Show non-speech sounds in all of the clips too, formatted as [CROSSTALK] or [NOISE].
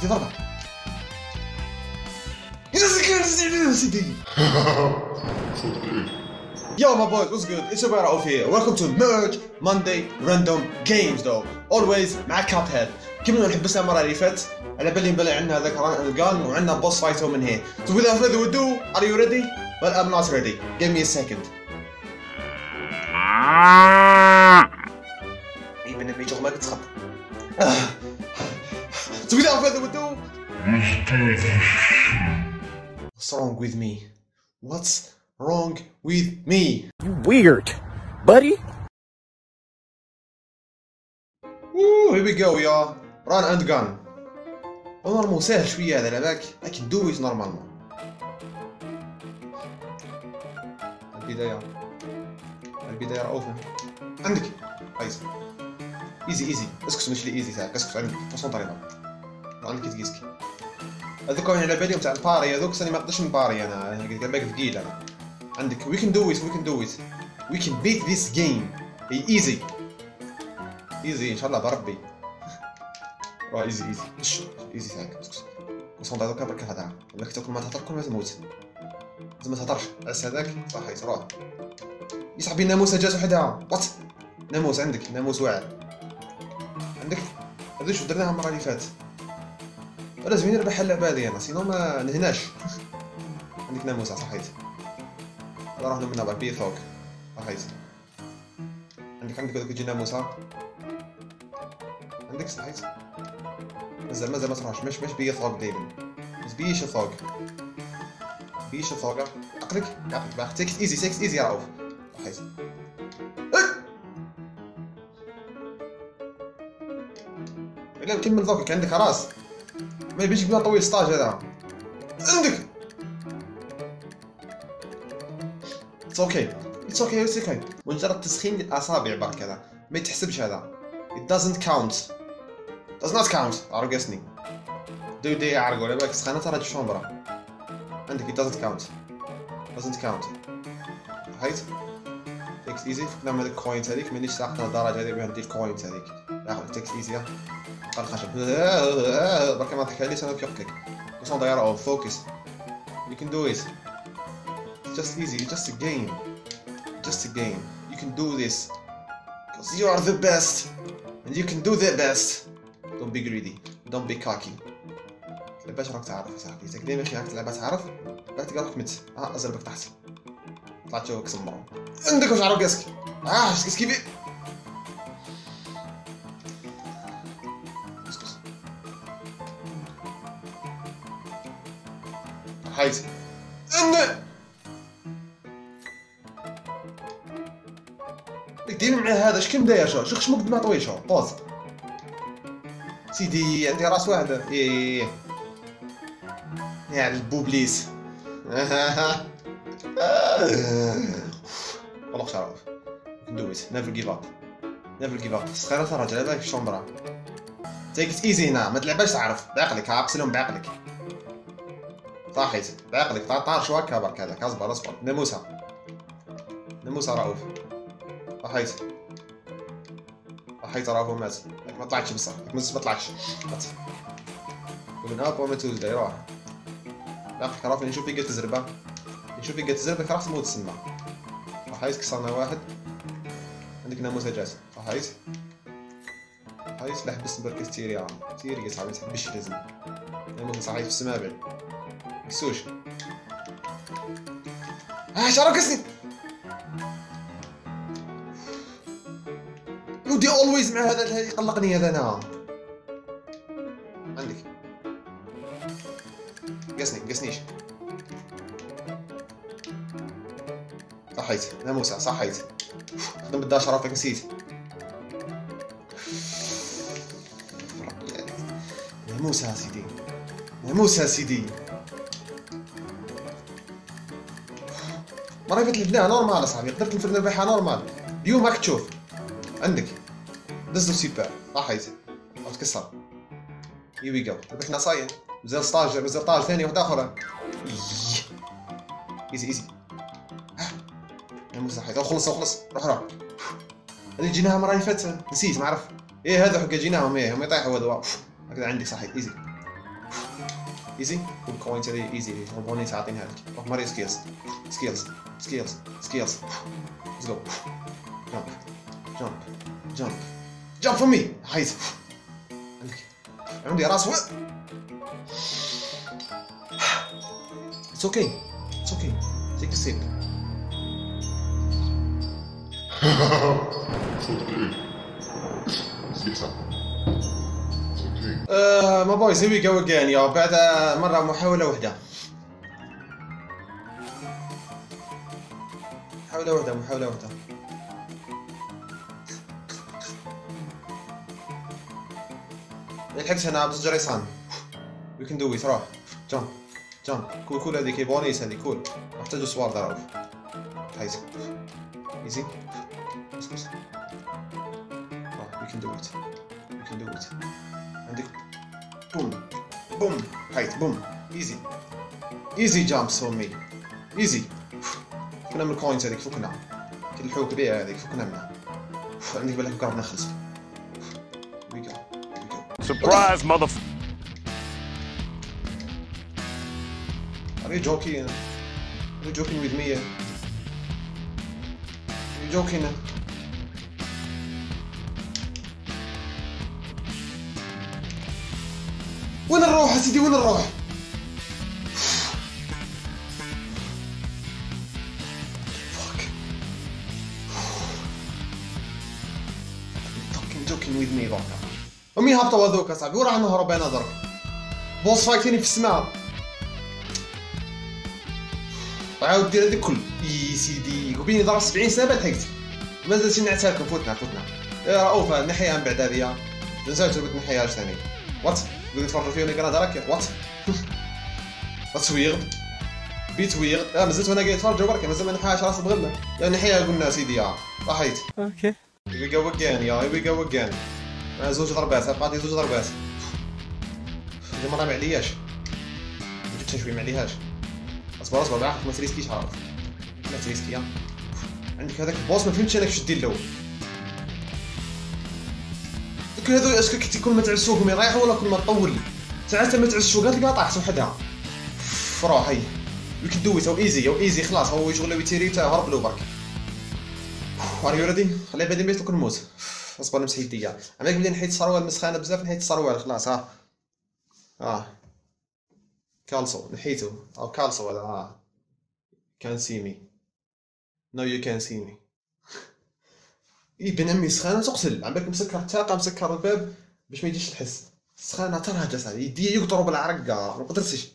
سيدي ضربه Yo my boys, what's good? It's your boy Raouf here. Welcome to Merge Monday Random Games though. Always مع كاب هيد. كنا نحب بس المرة اللي فاتت على بالي نبلع عندنا هذاك الجان وعندنا بوس فايت من هنا. So without further ado, are you ready? Well, I'm not ready. Give me a second. Even if يجي ما تسخط. So without further ado, what's wrong with me? What's wrong with me? You weird, buddy. Woo, here we go y'all. Run and gun. نورمال سهل شوية هذا لاباك I can do it نورمالمون البداية البداية رؤوفة عندك عايز ايزي ايزي اسكت ماشي ايزي تاعك اسكت عندك فاصون طريقة عندك تقيسك هذوك كون على بالي تاع الباري هذوك ساني ما نقدرش نباري أنا قلت باك ثقيل أنا عندك can do it we can do it we can beat this game هي ايزي ايزي ان شاء الله بربي راه ايزي ايزي ايزي تاعك وصون هذوك برك هضر ولا تاكل ما تهضر كل ما تموت ما تهضرش عس هذاك صحي صراحة يصاحبي الناموسه جات وحدها وات ناموس عندك ناموس واعر عندك هذو شوف درناها المره اللي فاتت لازم نربح اللعبة هذه أنا سينو ما نهناش. عندك ناموسه صحيت. منها بعد بي ثوك صحيت. عندك عندك هذوك يجي ناموسه عندك صحيت. مازال مازال ما تروحش. مش مش بي ثوك دايما. بيش ثوك بيش ثوك عقلك؟ عقلك باخ تيكس ايزي تيكس ايزي يا رؤوف صحيت. الا نكمل ذوقك عندك راس ما يبيش بلا طويل ستاج هذا. عندك. اتس أوكي اتس أوكي اتس أوكي مجرد تسخين الاصابع برك هذا ما يتحسبش هذا. It doesn't count. Does not count. عرقسني. دو دي عرق ولا بالك سخانة ترى الشومبرا عندك it doesn't count. Doesn't count. هايت تيكس ايزي فكنا من هذيك. الكوينت هذيك مانيش ساقط الدرجة هذيك. بهذيك الكوينت هذيك ياخذ تيكس ايزي قال خشب برك ما تحكي لي أنا كيقتلك وصل داير أو فوكس can do it. It's just easy. It's just a game. Just a game. You can do this. Because you are the best. And you can do the best. Don't be greedy. Don't be cocky. راك تعرف صاحبي. انت ديما كي راك تعرف؟ راك تلقى مت آه أزربك تحت. طلعت سمرو عندك واش عرف كاسك آه كيس شكون داير شو؟ شوف شمك دماغ طويل شو طوز. سيدي عندي راس واحدة إيه. يا البوبليس [LAUGHS] والله شرف do it never give up. Never give up. صغيرة بالك في الشومبرا it easy هنا ما تلعبش تعرف. بعقلك ها اقسلهم بعقلك. صحيت بعقلك. طار شو هكا برك هذاك أصبر أصبر. ناموسة ناموسة رؤوف. صحيت صحيت رؤوف مات. ما طلعتش بصح. ما طلعتش. ومن اب وما توزد يروح بعقلك راه نشوف فيك تزربة نشوف فيك تزربة راح تموت تسمى صحيت كسرنا واحد. عندك ناموسة جات صحيت صحيت لا حبس برك تيري يا تيري يا صاحبي تحبش لازم ناموسة صحيت في السمابل كسوش. آه شعرك ودي اولويز مع هذا يقلقني هذا أنا. عندك. قسني قسنيش. صحيت. ناموسة صحيت. خدم بالدار شرفك نسيت. ناموسة سيدي. ناموسة سيدي. مرة فاتت لبناها نورمال اصاحبي قدرت نفرد نربحها نورمال اليوم راك تشوف. عندك. دز سيبر صحيت أو تكسر هي وي جو ربحنا صاين مازال ستاج مازال طاج ثاني واحدة أخرى ايزي ايزي صحيت أو خلص أو خلص. روح روح. هذه جيناها المرة اللي فاتت نسيت ما عرف إيه هذا حق جيناهم إيه هم يطيحوا هذا. هكذا عندي صحيت easy easy وال coins هذه easy ال bonus عاطينها لك روح ماري skills skills skills skills let's go jump jump jump jump for me حيز عندي راس و it's okay it's okay take sip my boys here we go again يا بعد مرة محاولة واحدة. محاولة واحدة محاولة واحدة. لحقت هنا بس جريسان we can do it روح jump كول كول هذيك. بونيس هذيك كول. نحتاجو سوار ضرب easy easy روح we can do we can do عندك. بوم. بوم. هايت بوم. easy easy jumps for me easy فكنا من ال coins هذيك. فكنا. كي الحوك بيع هذيك. فكنا منها. عندك بالك قربنا نخلص. Surprise, mother. Are you joking? Are you joking with me? Are you joking? وين نروح يا سيدي وين نروح؟ Fuck. You're fucking joking with me ضوكا ومين هبطوا هذوك اصاحبي وراح نهرب أنا درك بوس فايتيني في السماء. عاود دير هذيك كل. إي سيدي وبيني ضرب 70 سنة لحقت مازال شي نعتالكم فوتنا فوتنا. يا رؤوف نحيها من بعد هذه نساو تبغي نحيها ثاني وات؟ قولوا تفرجوا فيها كان هذاك وات؟ [LAUGHS] واتس ويرد بيت ويرد آه مازلت وأنا قاعد نتفرج برك مازال ما نحيهاش راس يا نحيها قلنا سيدي يا. صحيت Okay. Here we go again يا go again آه، زوج ضربات بقى زوج ضربات هذه مرة ما علياش جبتها شوي ما عليهاش أصبر أصبر بالعقل ما تريسكيش عارف ما تريسكي عندك هذاك ال boss ما فهمتش أنا كيفاش دير له. دوك هذو est-ce que كنت كل ما تعسوهم يريح ولا كل ما تطول. ساعات ما تعسو قالت لك طاحت وحدها فروح هي وي كان دو ات أو إيزي أو إيزي خلاص. هو شغله ويتيري تا هرب له برك. ار يو ريدي خليها بعدين بيت كل نموت اصبر نمسح يديا أنا قبل نحيد السروال مسخانه بزاف نحيد السروال خلاص ها. آه كالسو نحيته أو كالسو ولا آه كان سي مي نو يو كان سي مي اي بن عمي سخانة تقتل عم بالك مسكر الطاقه مسكر الباب باش ما يجيش الحس. سخانة ترهج اصاحبي يدي يقطروا بالعرق ما قدرتش.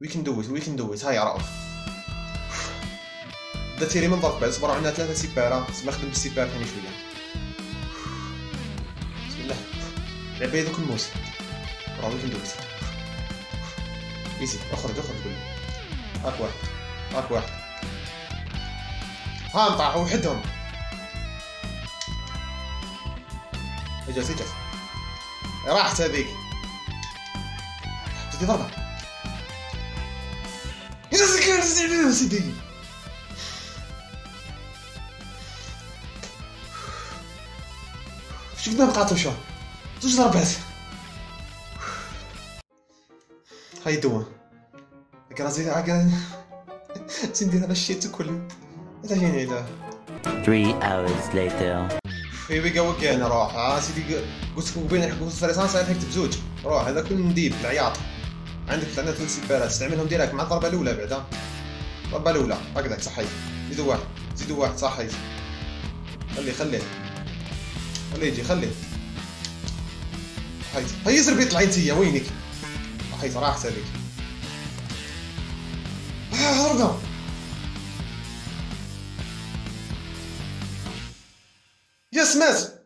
we can do we can do هاي رأف بدا تيري من ضرب بعد صبروا عندنا ثلاثة سيبارة ما خدم بالسيبار ثاني شوية. بسم الله. لعب يدك الموس راه we can do it easy أخرج أخرج لي. هاك واحد. هاك واحد. ها نطاحوا وحدهم. اجلس اجلس راحت هذيك تدي ضربة. يا سيدي. نقاطو شو زوج ضربات هاي دوا. كرازي عقل. سندير هذا الشيء كله هذا جيني لا Three hours later. هي وي جو اجين روح ها سيدي قلت لكم بين قلت فريسان صاير حكت بزوج. روح هذا كل نديب العياط عندك عندنا ثلاث سيبارات استعملهم direct مع الضربة الأولى بعدا. الضربة الأولى. هكذاك صحيت زيدوا واحد. زيدوا واحد صحيت خليه خليه خليه يجي خليه. صحيت هيا زربي طلعي انتيا وينك؟ صحيت راحت هذيك آه هربنا. يس مات.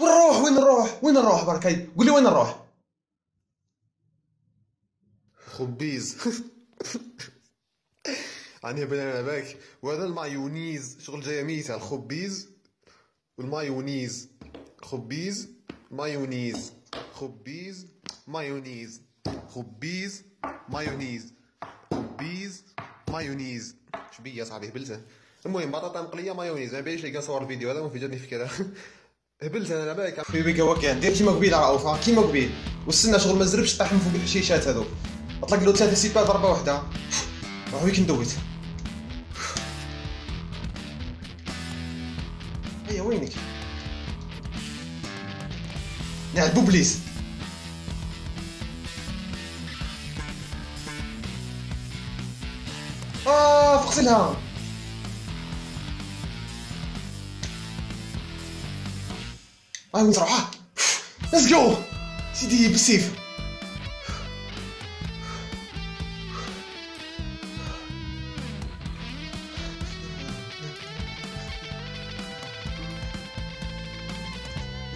وين نروح وين نروح وين نروح برك هاي قول لي وين نروح خبيز. [LAUGHS] عني بنانا باك وهذا المايونيز شغل جاية ميتة الخبيز والمايونيز. خبيز مايونيز. خبيز مايونيز. خبيز مايونيز. خبيز مايونيز. شبيه صاحبي هبلته المهم بطاطا مقليه مايونيز. ما بيش لقى صور الفيديو هذا وانفجرني في كذا [LAUGHS] هبلت أنا بالك خويا بيك هو كان دير كيما قبيل راه كيما قبيل. واستنى شغل ما زربش طاح من فوق الحشيشات هذوك. أطلق له ثلاثة سيبات ضربة واحدة. راه ويك هيا وينك؟ نعم بوبليس. آه فقتلها آه وين ليتس جو سيدي بالسيف.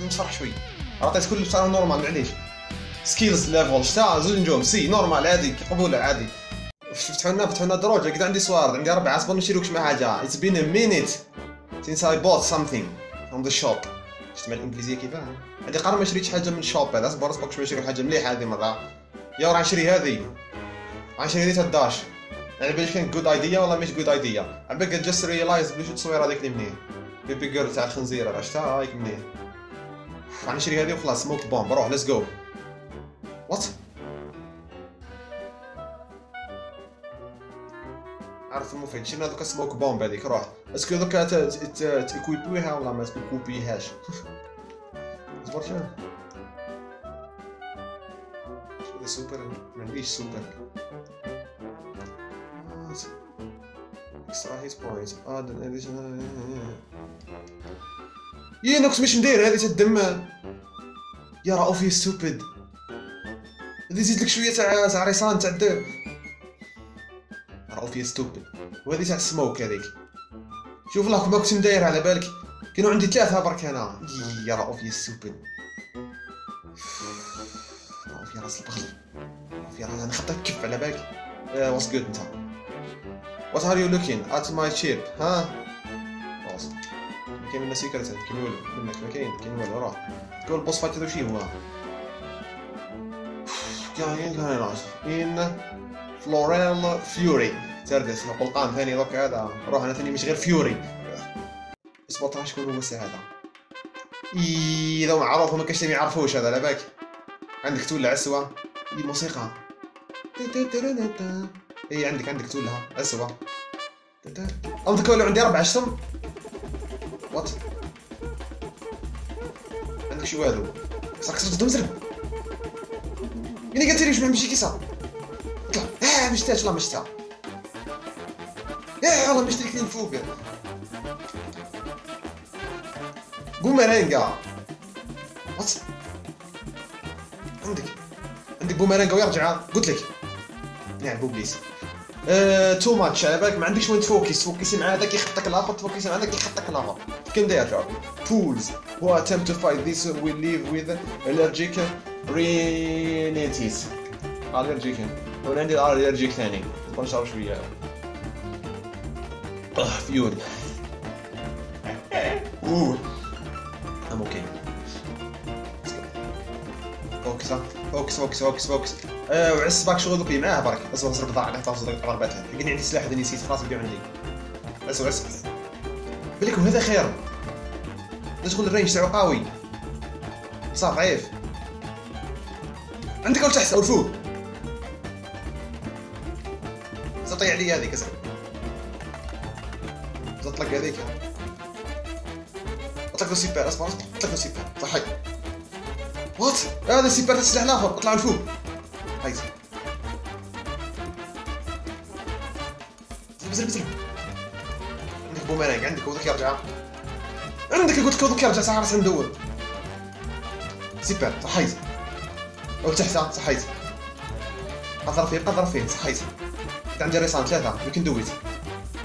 نشرح شوي. عطيت كل بصراحه normal معليش. skills level شتا زوج نجوم c'est normal عادي قبول عادي. فتحوا لنا فتحوا لنا دروج كذا عندي سوارد عندي أربعة أصبر ما نشريوكش مع حاجة. it's been a minute since I bought something from the shop. شفت مع الإنجليزية كيفاه عندي قرار ما شريتش حاجة من ال shop هذا أصبر أصبر باش نشري حاجة. مليحه هذه مرة. يا راه نشري هذه. غنشري هذه ال dash. يعني بالك كانت good idea ولا مش good idea على بالك just realize بلي شو التصوير هذيك اللي منين baby girl تاع الخنزير راه شفتها هايك منين غنشري هذه وخلاص smoke bomb. روح let's go what عارف المفيد شنو هذوك smoke bomb هذيك؟ روح. est-ce que دوكا تيكويبيها ولا ما تيكويبيهاش اصبر [LAUGHS] شنو؟ شنو سوبر؟ ما عنديش سوبر. اكسترا هيت بوينت اد يا نوكس مش مدير هذه تدم. يا رؤوف يا ستوبد هذه زيد لك شوية تاع تاع ريسان تاع الدير رؤوف يا ستوبد وهذه تاع السموك هذيك. شوف الله ما كنت مداير على بالك. كانوا عندي ثلاثة برك أنا. يا رؤوف يا ستوبد رؤوف يا راس البغل رؤوف يا راس أنا خطيت كف على بالك؟ واس جود انت؟ وات ار يو لوكين ات ماي شيب ها؟ كاين لنا سيكريت كاين والو منك ما كاين كاين والو روح تقول البوس فايت شي هو؟ كاين كاين راس ان فلوريل فيوري. تردس القلقان ثاني دوك هذا. روح أنا ثاني مش غير فيوري. اصبر شكون هو الساعة هذا؟ إذا معروف ما كاش ما يعرفوش هذا لا باك. عندك تولع عسوة هي الموسيقى إي عندك عندك تولها أو تكون عندي أربع شتم وات عندك شو هذو صار كسرت دم زرب يعني قلت لي واش ما نمشي كيسا اطلع آه مشتاش والله مشتا يا والله مشتري كلين فوق بومرانجا وات عندك عندك بومرانجا ويرجع قلت لك نعم بوبليس تو ماتش على بالك ما عندكش وين تفوكس تفوكسي مع هذاك يخطك لافا تفوكسي مع هذاك يخطك لافا داير جوب fools who attempt to fight this will live with allergic rhinitis. Allergic. وأنا عندي allergic ثاني نشرب شوية آه فيوري اوه ام أوكي فوكس فوكس فوكس فوكس فوكس آه وعس باك شغل دوك معاه برك اصبر اصبر ضاع عليه طاف ضربات حقني عندي سلاح هذا نسيت خلاص بقى عندي. عس عس بالك وهذا خير. ندخل الرينج تاعو قوي. صار ضعيف عندك أو تحت أو الفوق زطي علي هذيك اسمع زطلق هذيك. أطلق له سيبار أصبر. اصبر أطلق له سيبار صحي وات هذا سيبار السلاح الآخر. أطلع لفوق عندك وذاك يرجع عندك قلت لك وذاك يرجع صح راس ندور. سيبار صحيت. أو تحت صحيت. قدر فيه قدر فيه صحيت. عندي ريسان ثلاثة يمكن دويت.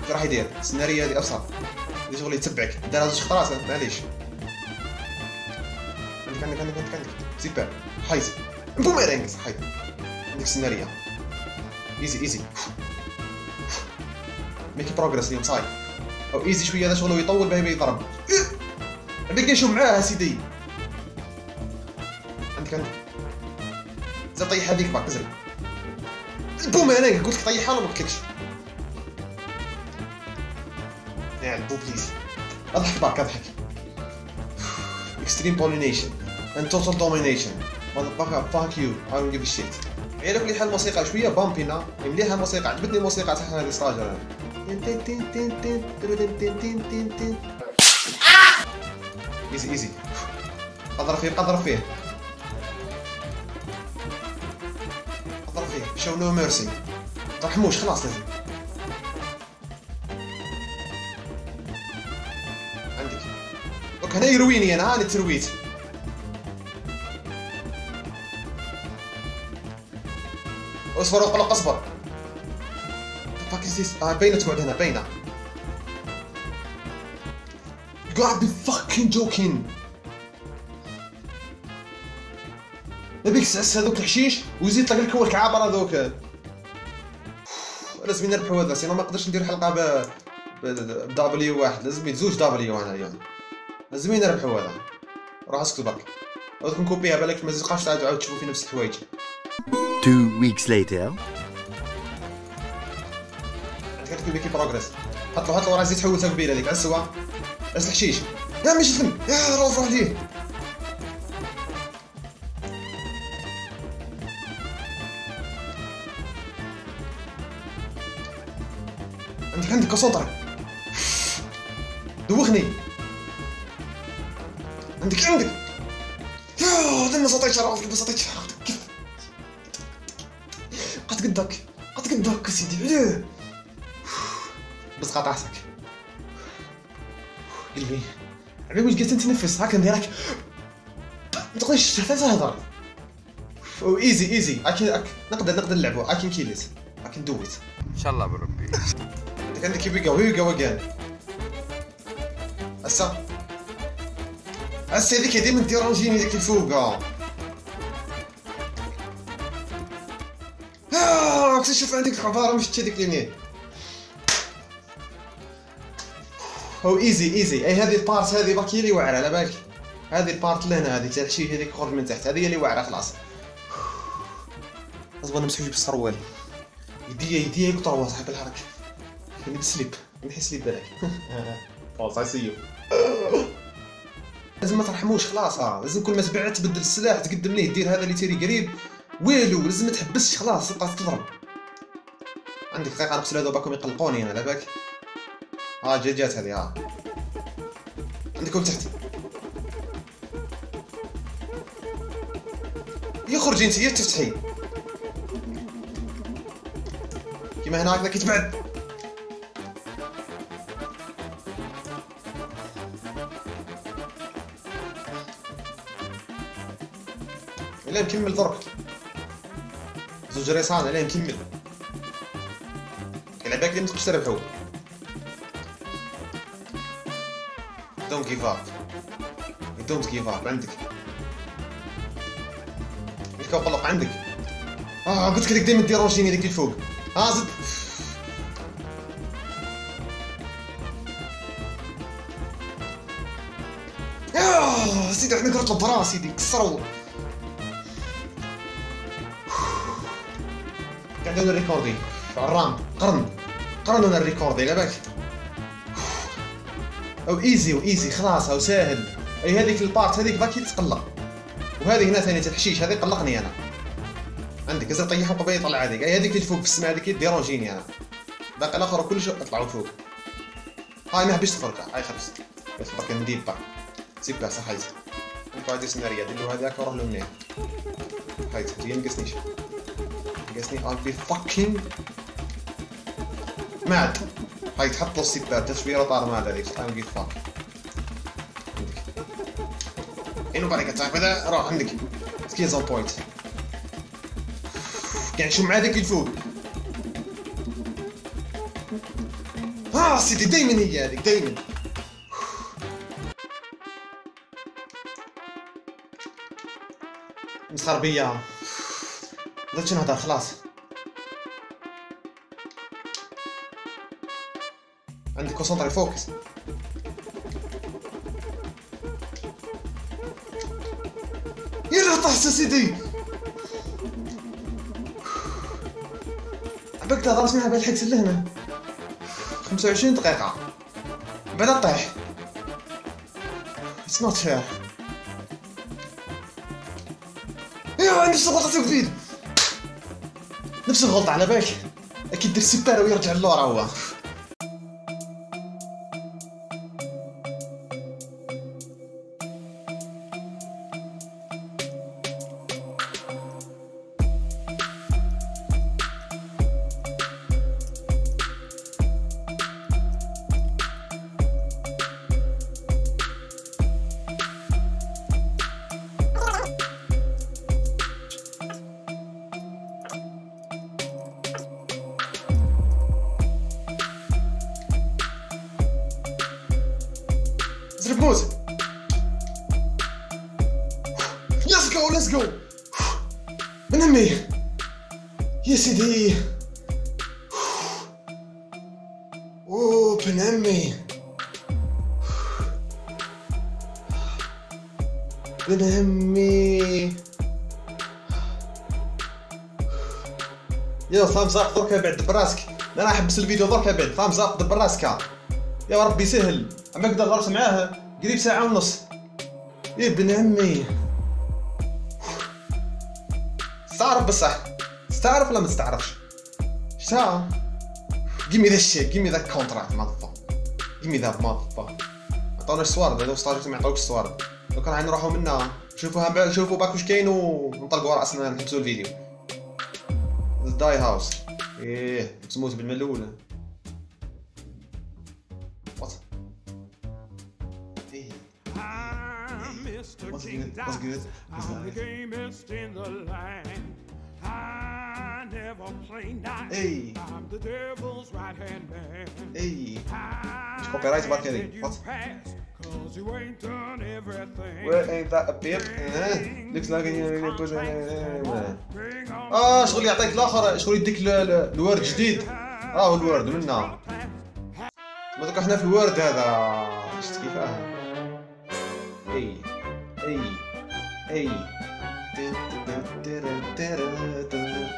راح يدير. السيناريو هذه ابصر اللي شغل يتبعك دار زوج خطرات معليش. عندك عندك عندك عندك عندك. سيبر حيز بوميرينغ صحيت. عندك سيناريو. ايزي ايزي ميكي بروجرس اليوم صاي أو إيزي شوية هذا شغله يطول باهي يضرب عندك نشوف معاه سيدي. عندك عندك زي طيح هذيك باك زرب بوميرينغ قلت لك طيحها ولا ما قلتلكش يعني بو بليز أضحك باك أضحك. Pollination and total domination. Motherfucker fuck you. I don't give a shit. على كل حال الموسيقى شوية بامبينا مليحه الموسيقى عجبتني الموسيقى تاع هذه ستاجر easy easy قدر فيه قدر فيه قدر فيه show no mercy ترحموش خلاص لازم. عندك. دوك هنا يرويني أنا هاني ترويت أصبر أقلق أصبر. fuck is this آه باينه تقعد هنا باينه You gotta be fucking joking. نبيك تسعس هذوك الحشيش وزيد تلقى الكور كعابر هذوك. لازم نربحوا هذا سينو ما نقدرش ندير حلقة ب دبليو واحد. لازم يتزوج دبليو أنا اليوم. لازم نربحوا هذا. روح أسكت برك هذوك نكوبيها بالك ما تبقاش تعاود تشوفوا في نفس الحوايج. Two weeks later. كتكتب كي بروغريس. حط له حط له راه زيد حولتها قبيله هذيك. عسوا عس الحشيش يا مش الفن يا روح روح ليه عندك عندك كونسونطري دوخني. عندك عندك؟ يا لما سطيت راسك لما سطيت كيف قد قدك. قد قدك سيدي. عليه بس قاطع راسك قلبي عمي واش قلت تنفس؟ هاكا نديرك ما تقدرش حتى تهضر. ايزي ايزي اكن نقدر نقدر نلعبو. اكن كيليت اكن دو ات إن شاء الله بربي عندك عندك هيبي جو اجين هسا هسا هذيك ديما ديرونجيني ديك الفوق آه آه، كنت نشوف عندك العبارة مش هذيك اليمين هو ايزي ايزي أي هذه البارت هذه باكي اللي واعرة على بالك. هذه البارت لهنا هذه تاع الشيء هذيك خرج من تحت. هذه هي اللي واعرة خلاص. [SIGHS] أصبر نمسحو بالسروال. يديا يديا يقطعوا صاحب الحركه يعني بسليب. نحس لي بالك خلاص سي لازم ما ترحموش خلاص. ها لازم كل ما تبعت تبدل السلاح تقدم ليه دير هذا اللي تيري قريب. ويلو لازم ما تحبسش خلاص تبقى تضرب. عندك دقيقة نقتل هذو باكم يقلقوني أنا لا باك ها جات جات هذه ها. عندكم تحت. يخرج انت تفتحي كيما هنا هكذا كيتبعد لا نكمل درك. زوج ريسان لا نكمل. العباك اللي متقدرش تربحو دونت جيف اب دونت جيف اب عندك. الكو قلق عندك. آه قلت لك ديما ديرونجيني ديك الفوق. ها زد. يا سيدي إحنا قرط البرا سيدي كسروا قاعدين الريكوردي عرام قرن. قرنوا الريكوردي لا باك. أو ايزي وايزي خلاص أو ساهل أي هذيك البارت هذيك باكي تقلق. وهذه هنا ثاني الحشيش هذه قلقني أنا. عندك أزرق طيحهم قبل يطلع هذيك. أي هذيك اللي فوق في السماء هذيك ديرونجيني أنا. باقي الآخر كلش يطلعوا فوق. هاي ما حبيش تفرق هاي خبز بس باقي نديب باك سيب باك صح هايز. نقعد سيناريو دير له هذاك وروح له منين؟ هايز هي نقصنيش نقصني I'll be fucking ماد هاي تحط السيبات تشويره طار ماد هذيك I'll be fuck. عندك انو بالك اتاك هذا روح عندك سكيز اون بوينت يعني شو مع ذاك الفوق آه سيدي دايما هي هذيك دايما مسخر بيا بدات نهضر خلاص عندك concentrer focus يلا طحت سيدي. عباك تهضر اسمعها بعد الحكس لهنا 25 دقيقة. بعد طيح. It's not fair ايوا نفس الغلطة تاع قبيل نفس الغلطة على بالك. أكيد دير سيبارا ويرجع للورا هو. زرب موز ليتس جو ليتس جو من امي يا سيدي اوه بن امي يا ثامز اب درك بعد دبر راسك أنا أحبس الفيديو درك بعد ثامز اب دبر راسك يا ربي سهل. عم نقدر غرس معاه قريب ساعة ونص. ابن عمي. استعرف بصح استعرف ولا ما تستعرفش؟ شتا gimme ذا الشيك gimme ذا كونتراكت مالفا gimme ذا مالفا عطاوناش سوارد هذا ستاجيت ما يعطوكش لو كان عين نروحو منا. شوفوها شوفوا باك واش كاين ونطلقوا راسنا نحبسوا الفيديو. داي هاوس إيه تموت بالمال good? What's good? What's I'm the nice? gamest in the land. I never play nice. Hey. I'm the devil's right hand man. إيه I copyright let you What? Cause you ain't done everything. Well, ain't that a bit? Eh? Looks like on آه شغل يعطيك الآخر شغل يديك ال- ال- ال world جديد راهو ال world منا ما دوك إحنا في ال world هذا شفت كيفاه اي اي اي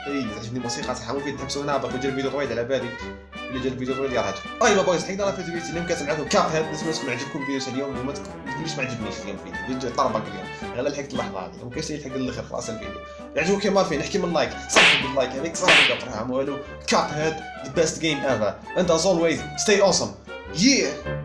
اي تعجبني الموسيقى تاعها ممكن تحبسوا هنا باقي جا الفيديو طويل على بالي اللي جا الفيديو طويل يرهج ايوا boys حيت أنا في الفيديو اليوم معكم Cuphead نتمنى تكون عجبكم الفيديو اليوم وما تقوليش ما عجبنيش اليوم الفيديو الفيديو طربق اليوم. غير لحقت اللحظة هذه. ما كاينش يلحق للاخر خلاص الفيديو. يعجبك كيما فين نحكي من like صافي بال like هذيك صافي قطعها والو Cuphead the best game ever. and as always stay awesome. Yeah.